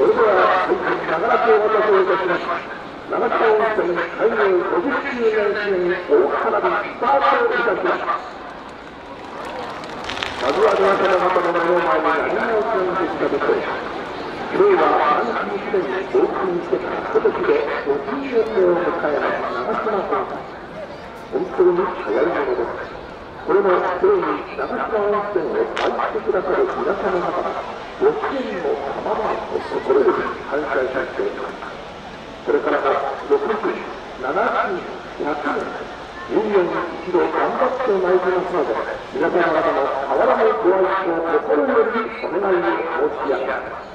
それでは長らくお待たせをいたしました長島温泉開業50周年記念大花火スタートいたしますまずはどなたの方の目の前に何をお見せしたでしょうか今日は安心すでにオープンしてから一時で50周年を迎えます長島温泉本当に早いものですこれも今日に長島温泉を愛してくださる皆様方です。ご支援の賜物を心より感謝いたしておりますこれからも60、70、100年10年一度頑張ってまいりますので皆様方の変わらないご愛顧を心よりお願い申し上げます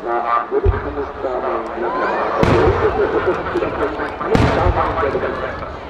まあ、ウェルカムスターマン皆様お越しください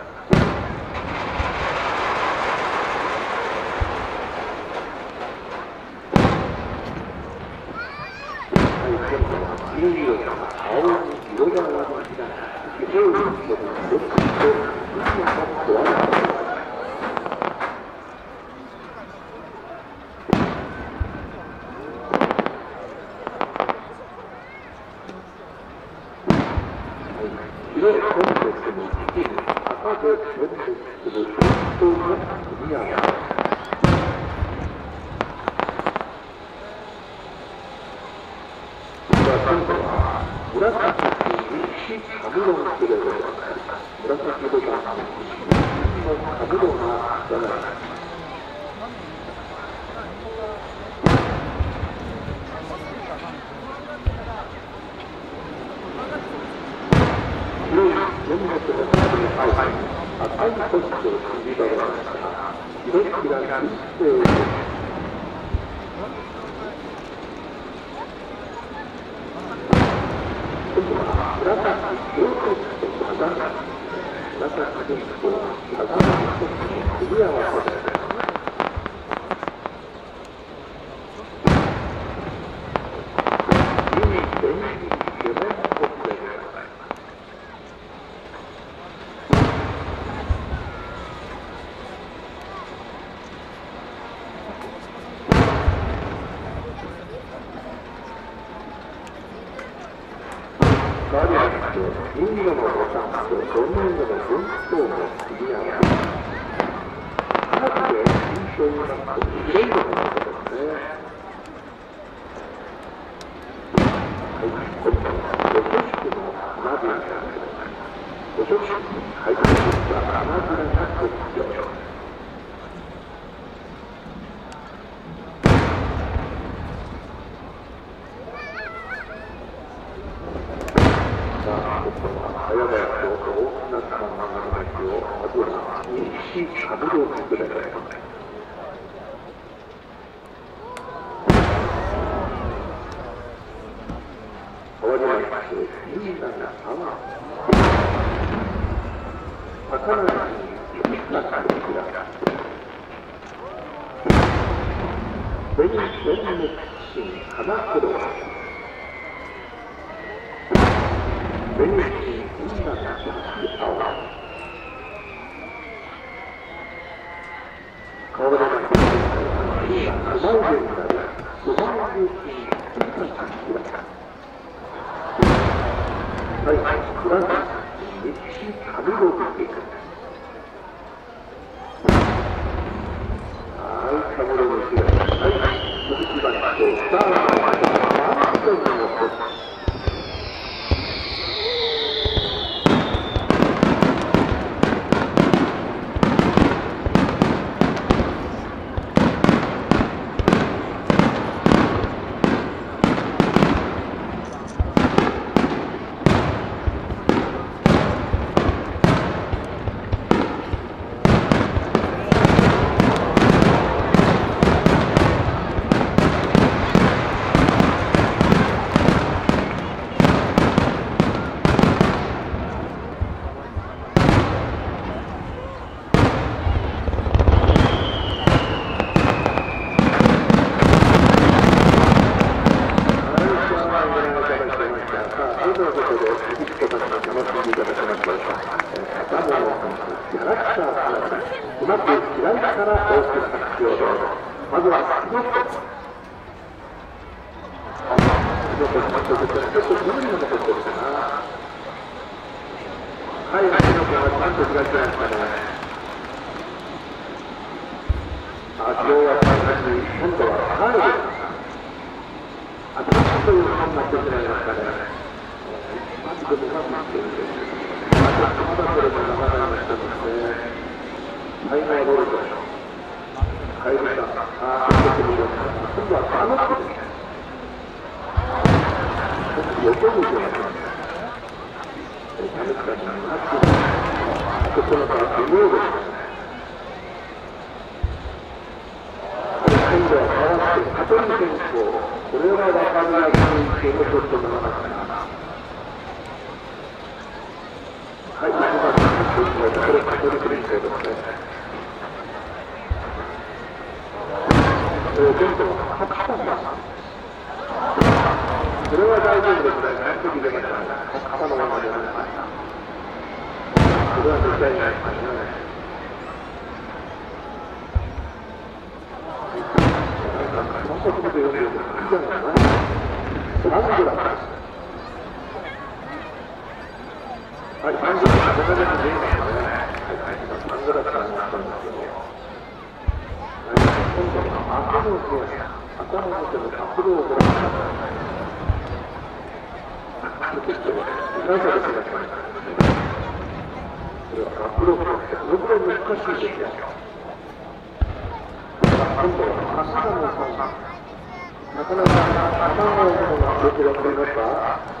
いろいろ変わりました。今今度は紫にカムロンのるでございます紫のタのムロンのございまはい、赤いを感じたのは、広くが、また、また、また、インドのボタンとドミンドの分布等もクリアです。かつて印象になったイレイドの中ですね。はい、ご挙式のナビになります。ご挙式、はい、ナビが7から100キ。全全日新花フロア全日新青河原なはいフランス日清上国行く Está na はい、なかドル。頭、のらいいよ。今も、なかなのがよくわかりますか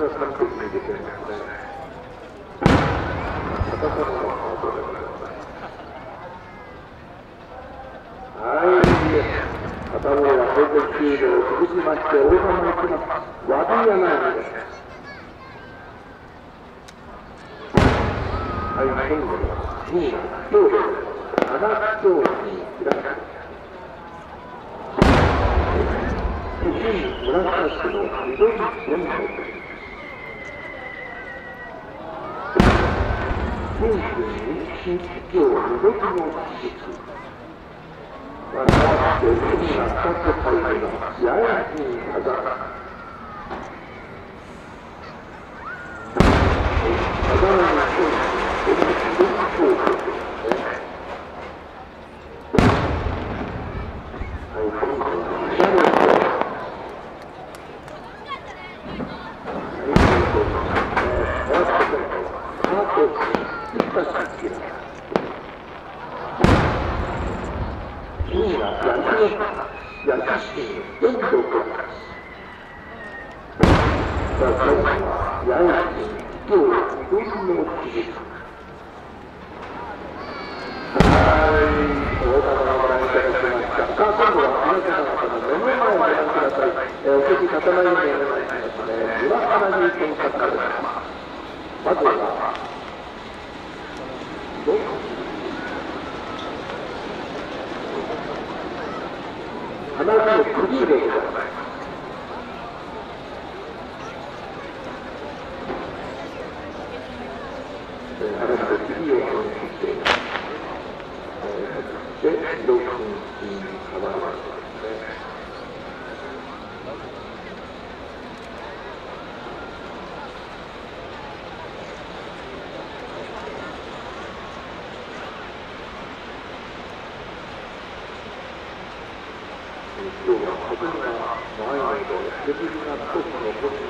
れは3ない。の。は、に。開かれ。です。京新宿京目どきの地域またして海が深ったりまの八重洲に風風の日本この自動車別にあの、コースの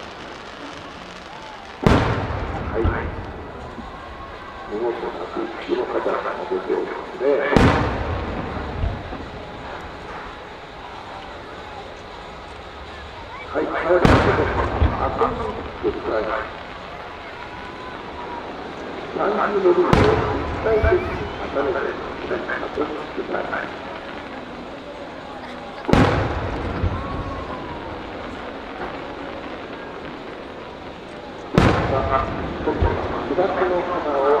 荷なくの方が出ておりますね。はい、早く出ててください。ルーを回重ねて、てください。下手の方を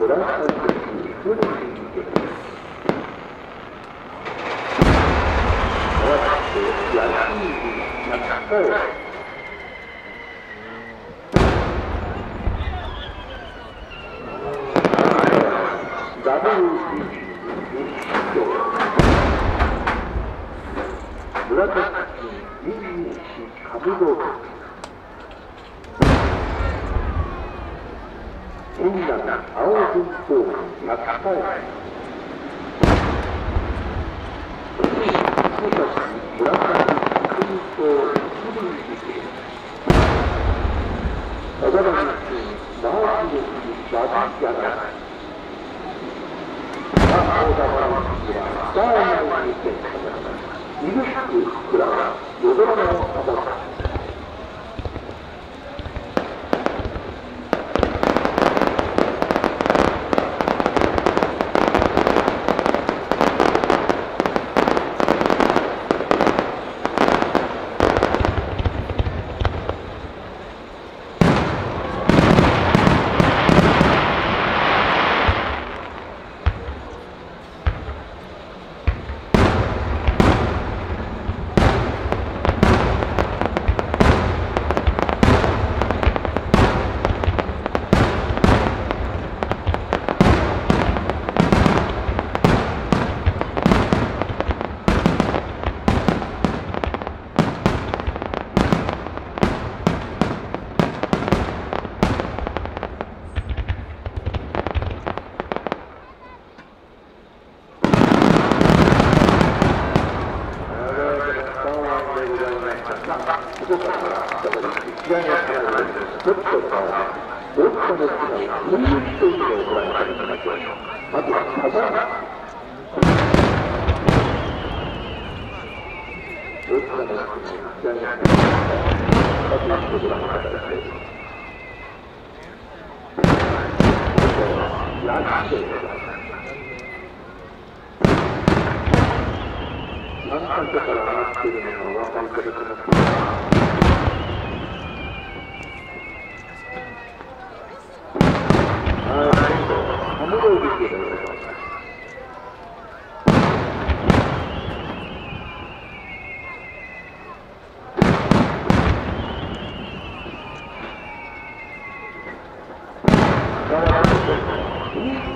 Gracias. Gracias. ダーにし、しく膨らむ、よどろの頭。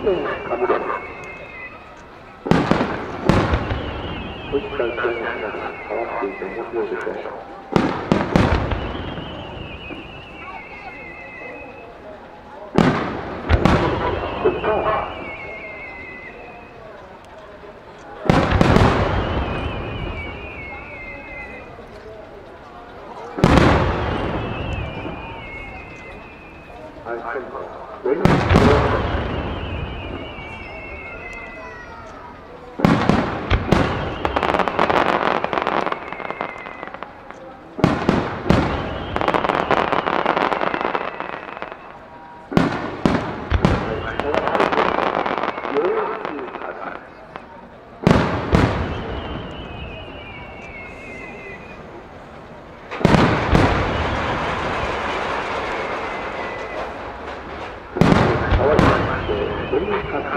いった歌になら変わっていて面白いで。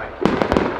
のきら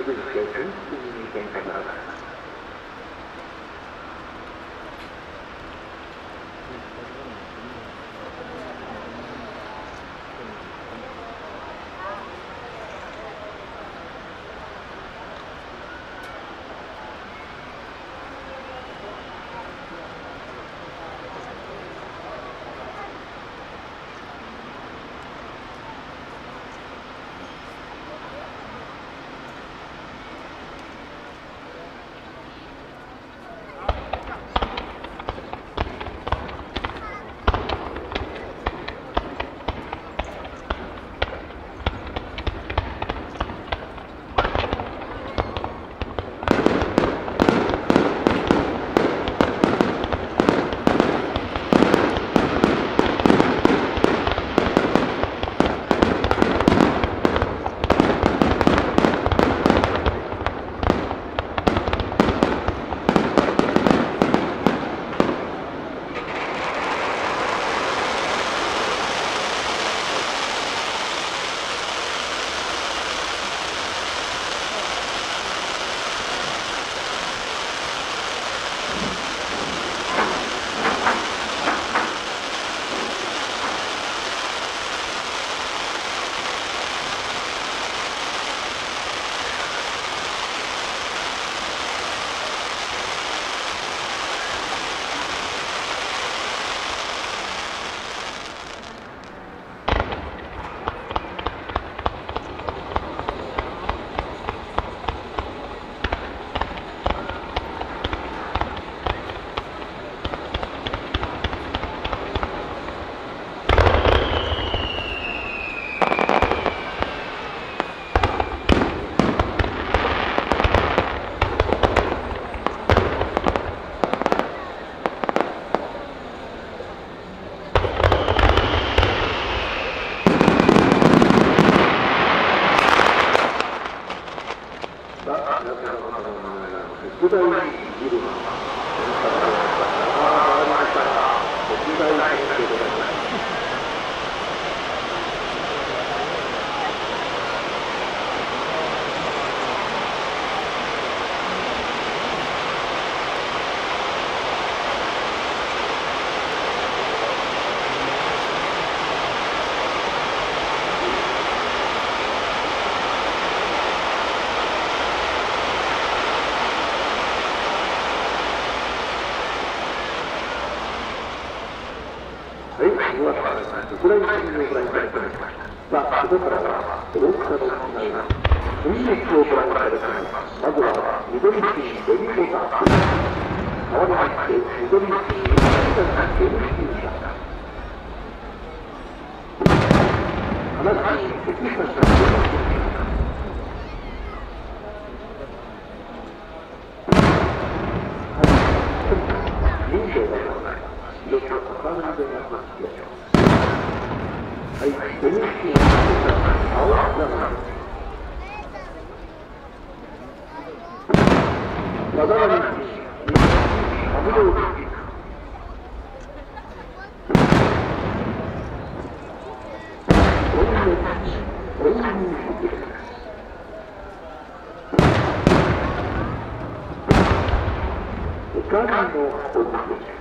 はい、続いて、純粋さあ、ここからは、大きさの違い、雰囲気をご覧いただきます。まずは、緑市ベリーボタン。変わりまして、緑市緑崎 MC 社。花市関下社。はい、人生がございます。よくお金でなりますよ。はい、ベニシン青山。ただらに、アブローチ。オイメオイミ光。のオ